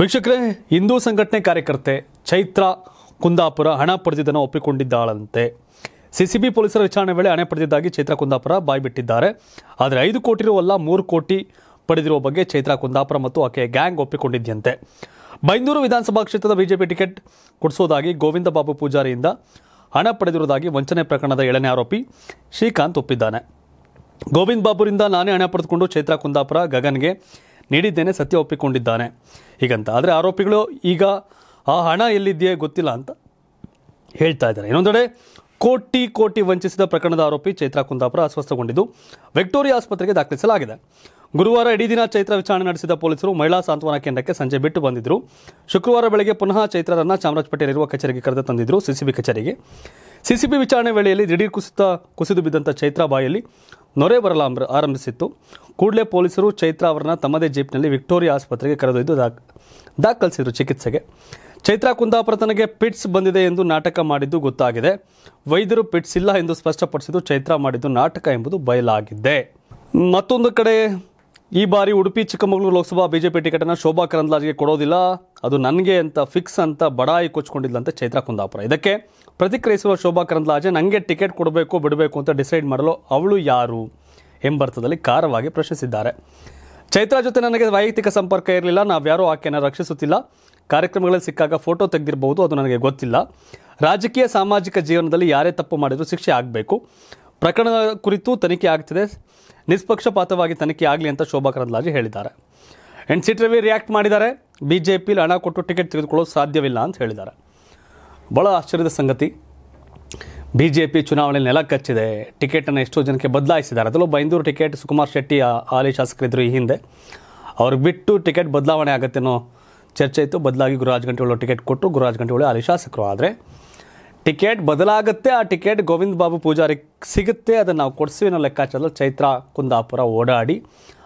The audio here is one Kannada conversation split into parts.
ವೀಕ್ಷಕರೇ, ಹಿಂದೂ ಸಂಘಟನೆ ಕಾರ್ಯಕರ್ತೆ ಚೈತ್ರ ಕುಂದಾಪುರ ಹಣ ಪಡೆದಿದ್ದನ್ನು ಒಪ್ಪಿಕೊಂಡಿದ್ದಾಳಂತೆ. ಸಿಸಿಬಿ ಪೊಲೀಸರ ವಿಚಾರಣೆ ವೇಳೆ ಹಣ ಪಡೆದಿದ್ದಾಗಿ ಚೈತ್ರ ಕುಂದಾಪುರ ಬಾಯ್ಬಿಟ್ಟಿದ್ದಾರೆ ಆದರೆ ಐದು ಕೋಟಿ ಅಲ್ಲ ಮೂರು ಕೋಟಿ ಪಡೆದಿರುವ ಬಗ್ಗೆ ಚೈತ್ರ ಕುಂದಾಪುರ ಮತ್ತು ಆಕೆಯ ಗ್ಯಾಂಗ್ ಒಪ್ಪಿಕೊಂಡಿದ್ದಂತೆ ಬೈಂದೂರು ವಿಧಾನಸಭಾ ಕ್ಷೇತ್ರದ ಬಿಜೆಪಿ ಟಿಕೆಟ್ ಕೊಡಿಸುವುದಾಗಿ ಗೋವಿಂದ ಬಾಬು ಪೂಜಾರಿಯಿಂದ ಹಣ ಪಡೆದಿರುವುದಾಗಿ ವಂಚನೆ ಪ್ರಕರಣದ ಏಳನೇ ಆರೋಪಿ ಶ್ರೀಕಾಂತ್ ಒಪ್ಪಿದ್ದಾನೆ. ಗೋವಿಂದ್ ಬಾಬುರಿಂದ ನಾನೇ ಹಣ ಪಡೆದುಕೊಂಡು ಚೈತ್ರ ಕುಂದಾಪುರ ಗಗನ್ಗೆ ನೀಡಿದ್ದೇನೆ, ಸತ್ಯ ಒಪ್ಪಿಕೊಂಡಿದ್ದಾನೆ. ಹೀಗಂತ. ಆದರೆ ಆರೋಪಿಗಳು ಈಗ, ಆ ಹಣ ಎಲ್ಲಿದೆಯೇ ಗೊತ್ತಿಲ್ಲ ಅಂತ ಹೇಳ್ತಾ ಇದ್ದಾರೆ. ಇನ್ನೊಂದೆಡೆ, ಕೋಟಿ ಕೋಟಿ ವಂಚಿಸಿದ ಪ್ರಕರಣದ ಆರೋಪಿ ಚೈತ್ರಾ ಕುಂದಾಪುರ ಅಸ್ವಸ್ಥಗೊಂಡಿದ್ದು ವಿಕ್ಟೋರಿಯಾ ಆಸ್ಪತ್ರೆಗೆ ದಾಖಲಿಸಲಾಗಿದೆ. ಗುರುವಾರ ಇಡೀ ದಿನ ಚೈತ್ರ ವಿಚಾರಣೆ ನಡೆಸಿದ ಪೊಲೀಸರು ಮಹಿಳಾ ಸಾಂತ್ವನ ಕೇಂದ್ರಕ್ಕೆ ಸಂಜೆ ಬಿಟ್ಟು ಬಂದಿದ್ದರು ಶುಕ್ರವಾರ ಬೆಳಗ್ಗೆ ಪುನಃ ಚೈತ್ರರನ್ನ ಚಾಮರಾಜಪೇಟೆಯಲ್ಲಿರುವ ಕಚೇರಿಗೆ ಕರೆದು ತಂದಿದ್ದರು ಸಿಸಿಬಿ ಕಚೇರಿಗೆ. ಸಿಸಿಬಿ ವಿಚಾರಣೆ ವೇಳೆಯಲ್ಲಿ ದಿಢೀರ್ ಕುಸಿತ, ಕುಸಿದು ಬಿದ್ದಂಥ ಚೈತ್ರಾ ಬಾಯಲ್ಲಿ ನೊರೆ ಬರಲು ಆರಂಭಿಸಿತ್ತು. ಕೂಡಲೇ ಪೊಲೀಸರು ಚೈತ್ರ ಅವರನ್ನ ತಮ್ಮದೇ ಜೀಪ್ನಲ್ಲಿ ವಿಕ್ಟೋರಿಯಾ ಆಸ್ಪತ್ರೆಗೆ ಕರೆದೊಯ್ದು ದಾಖ, ದಾಖಲಿಸಿದರು ಚಿಕಿತ್ಸೆಗೆ. ಚೈತ್ರಾ ಕುಂದಾಪುರ ತನಗೆ ಪಿಟ್ಸ್ ಬಂದಿದೆ ಎಂದು ನಾಟಕ ಮಾಡಿದ್ದು ಗೊತ್ತಾಗಿದೆ. ವೈದ್ಯರು ಪಿಟ್ಸ್ ಇಲ್ಲ ಎಂದು ಸ್ಪಷ್ಟಪಡಿಸಿದ್ದು ಚೈತ್ರಾ ಮಾಡಿದ್ದು ನಾಟಕ ಎಂಬುದು ಬಯಲಾಗಿದೆ. ಮತ್ತೊಂದು ಕಡೆ ಈ ಬಾರಿ ಉಡುಪಿ, ಚಿಕ್ಕಮಗಳೂರು ಲೋಕಸಭಾ ಬಿಜೆಪಿ ಟಿಕೆಟನ್ನು ಶೋಭಾ ಕರಂದ್ಲಾಜೆಗೆ ಕೊಡೋದಿಲ್ಲ. ಅದು ನನಗೆ ಅಂತ ಫಿಕ್ಸ್ ಅಂತ ಬಡಾಯಿ ಕೊಚ್ಕೊಂಡಿಲ್ಲಂತೆ ಚೈತ್ರಾ ಕುಂದಾಪುರ. ಇದಕ್ಕೆ ಪ್ರತಿಕ್ರಿಯಿಸುವ ಶೋಭಾ ಕರಂದ್ಲಾಜೆ ನನಗೆ ಟಿಕೆಟ್ ಕೊಡಬೇಕು, ಬಿಡಬೇಕು ಅಂತ ಡಿಸೈಡ್ ಮಾಡಲು ಅವಳು ಯಾರು? ಎಂಬರ್ಥದಲ್ಲಿ ಖಾರವಾಗಿ ಪ್ರಶ್ನಿಸಿದ್ದಾರೆ. ಚೈತ್ರಾ ಜೊತೆ ನನಗೆ ವೈಯಕ್ತಿಕ ಸಂಪರ್ಕ ಇರಲಿಲ್ಲ. ನಾವ್ಯಾರೂ ಆಕೆಯನ್ನು ರಕ್ಷಿಸುತ್ತಿಲ್ಲ. ಕಾರ್ಯಕ್ರಮಗಳಲ್ಲಿ ಸಿಕ್ಕಾಗ ಫೋಟೋ ತೆಗೆದಿರಬಹುದು ಅದು ನನಗೆ ಗೊತ್ತಿಲ್ಲ. ರಾಜಕೀಯ, ಸಾಮಾಜಿಕ ಜೀವನದಲ್ಲಿ ಯಾರೇ ತಪ್ಪು ಮಾಡಿದರೂ ಶಿಕ್ಷೆ ಆಗಬೇಕು. ಪ್ರಕರಣದ ಕುರಿತು ತನಿಖೆ ಆಗ್ತಿದೆ. ನಿಷ್ಪಕ್ಷಪಾತವಾಗಿ ತನಿಖೆ ಆಗಲಿ ಅಂತ ಶೋಭಾ ಕರಂದ್ಲಾಜೆ ಹೇಳಿದ್ದಾರೆ. ಎನ್ ಸಿ ರವಿ ರಿಯಾಕ್ಟ್ ಮಾಡಿದ್ದಾರೆ. ಬಿ ಜೆ ಪಿಲಿ ಹಣ ಕೊಟ್ಟು ಟಿಕೆಟ್ ತೆಗೆದುಕೊಳ್ಳೋ ಸಾಧ್ಯವಿಲ್ಲ ಅಂತ ಹೇಳಿದ್ದಾರೆ. ಭಾಳ ಆಶ್ಚರ್ಯದ ಸಂಗತಿ. ಬಿ ಜೆ ಪಿ ಚುನಾವಣೆಯಲ್ಲಿ ನೆಲ ಕಚ್ಚಿದೆ. ಟಿಕೆಟನ್ನು ಎಷ್ಟೋ ಜನಕ್ಕೆ ಬದಲಾಯಿಸಿದ್ದಾರೆ. ಅದರಲ್ಲೂ ಬೈಂದೂರು ಟಿಕೆಟ್ ಸುಕುಮಾರ್ ಶೆಟ್ಟಿ ಹಾಲಿ ಶಾಸಕರಿದ್ದರು ಈ ಹಿಂದೆ. ಅವ್ರಿಗೆ ಬಿಟ್ಟು ಟಿಕೆಟ್ ಬದಲಾವಣೆ ಆಗುತ್ತೆ ಅನ್ನೋ ಚರ್ಚೆ ಇತ್ತು. ಬದಲಾಗಿ ಗುರುರಾಜ್ ಗಂಟೆಗಳು ಟಿಕೆಟ್ ಕೊಟ್ಟರು ಗುರುರಾಜ್ ಗಂಟೆಗಳು ಹಾಲಿ ಶಾಸಕರು. ಆದರೆ ಟಿಕೆಟ್ ಬದಲಾಗುತ್ತೆ, ಆ ಟಿಕೆಟ್ ಗೋವಿಂದ ಬಾಬು ಪೂಜಾರಿ ಸಿಗುತ್ತೆ, ಅದನ್ನು ನಾವು ಕೊಡಿಸ್ತೀವಿ ಅನ್ನೋ ಲೆಕ್ಕಾಚಾರದಲ್ಲಿ ಚೈತ್ರ ಕುಂದಾಪುರ ಓಡಾಡಿ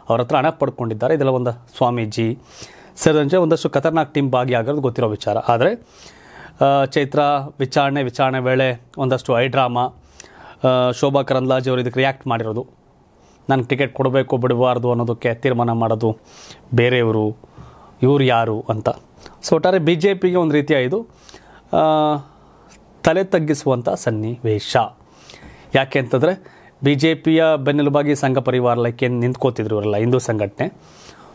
ಅವ್ರ ಹತ್ರ ಹಣ ಪಡ್ಕೊಂಡಿದ್ದಾರೆ. ಇದೆಲ್ಲ ಒಂದು ಸ್ವಾಮೀಜಿ ಸೇರಿದಂತೆ ಒಂದಷ್ಟು ಖತರ್ನಾಕ್ ಟೀಮ್ ಭಾಗಿಯಾಗಿರೋದು ಗೊತ್ತಿರೋ ವಿಚಾರ. ಆದರೆ ಚೈತ್ರ ವಿಚಾರಣೆ ವಿಚಾರಣೆ ವೇಳೆ ಒಂದಷ್ಟು ಐ ಡ್ರಾಮಾ ಶೋಭಾ ಕರಂದ್ಲಾಜಿ ಅವರು ಇದಕ್ಕೆ ರಿಯಾಕ್ಟ್ ಮಾಡಿರೋದು. ನನಗೆ ಟಿಕೆಟ್ ಕೊಡಬೇಕು, ಬಿಡಬಾರ್ದು ಅನ್ನೋದಕ್ಕೆ ತೀರ್ಮಾನ ಮಾಡೋದು ಬೇರೆಯವರು, ಇವರು ಯಾರು? ಅಂತ. ಸೊ ಒಟ್ಟಾರೆ ಬಿ ಜೆ ಪಿಗೆ ಒಂದು ರೀತಿಯ ಇದು ತಲೆ ತಗ್ಗಿಸುವಂಥ ಸನ್ನಿವೇಶ. ಯಾಕೆ ಅಂತಂದರೆ ಬಿ ಜೆ ಪಿಯ ಬೆನ್ನೆಲುಬಾಗಿ ಸಂಘ ಪರಿವಾರ ಏನು ನಿಂತ್ಕೋತಿದ್ರು ಇವರೆಲ್ಲ, ಹಿಂದೂ ಸಂಘಟನೆ.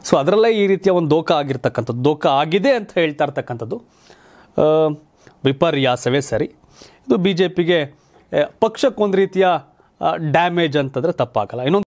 ಸೊ ಅದರಲ್ಲೇ ಈ ರೀತಿಯ ಒಂದು ದೋಖ ಆಗಿರ್ತಕ್ಕಂಥದ್ದು, ದೋಖ ಆಗಿದೆ ಅಂತ ಹೇಳ್ತಾ ಇರ್ತಕ್ಕಂಥದ್ದು ವಿಪರ್ಯಾಸವೇ ಸರಿ. ಇದು ಬಿ ಜೆ ಪಿಗೆ ಪಕ್ಷಕ್ಕೊಂದು ರೀತಿಯ ಡ್ಯಾಮೇಜ್ ಅಂತಂದರೆ ತಪ್ಪಾಗಲ್ಲ. ಇನ್ನೊಂದು